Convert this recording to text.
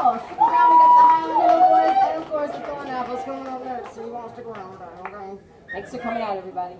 Girls. So now we got the Highland Hill Boys and of course the Philadelphia going over next, So you want to stick around with us, okay? Thanks for coming out, everybody.